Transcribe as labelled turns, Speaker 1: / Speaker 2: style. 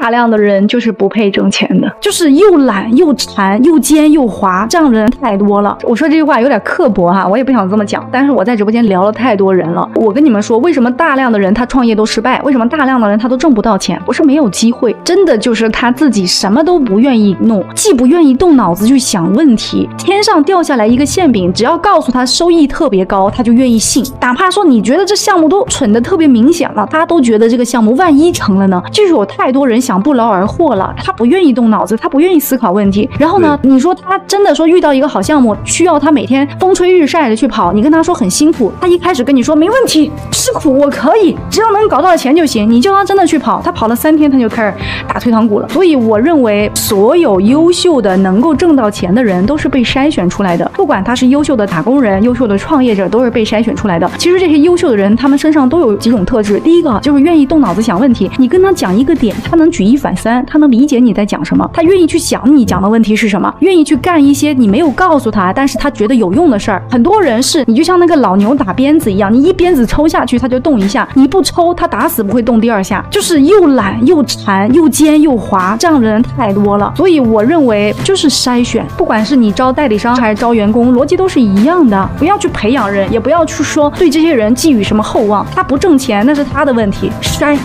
Speaker 1: 大量的人就是不配挣钱的，就是又懒又馋又尖又滑，这样的人太多了。我说这句话有点刻薄哈，我也不想这么讲，但是我在直播间聊了太多人了。我跟你们说，为什么大量的人他创业都失败？为什么大量的人他都挣不到钱？不是没有机会，真的就是他自己什么都不愿意弄，既不愿意动脑子去想问题。天上掉下来一个馅饼，只要告诉他收益特别高，他就愿意信。哪怕说你觉得这项目都蠢的特别明显了，他都觉得这个项目万一成了呢？就是有太多人想。想不劳而获了，他不愿意动脑子，他不愿意思考问题。然后呢，你说他真的说遇到一个好项目，需要他每天风吹日晒的去跑，你跟他说很辛苦，他一开始跟你说没问题，吃苦我可以，只要能搞到钱就行。你叫他真的去跑，他跑了三天他就开始打退堂鼓了。所以我认为，所有优秀的能够挣到钱的人都是被筛选出来的，不管他是优秀的打工人、优秀的创业者，都是被筛选出来的。其实这些优秀的人，他们身上都有几种特质。第一个就是愿意动脑子想问题，你跟他讲一个点，他能举。一反三，他能理解你在讲什么，他愿意去想你讲的问题是什么，愿意去干一些你没有告诉他，但是他觉得有用的事儿。很多人是你就像那个老牛打鞭子一样，你一鞭子抽下去，他就动一下；你不抽，他打死不会动第二下。就是又懒又馋又尖又滑，这样的人太多了。所以我认为就是筛选，不管是你招代理商还是招员工，逻辑都是一样的。不要去培养人，也不要去说对这些人寄予什么厚望。他不挣钱那是他的问题，筛。